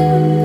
Thank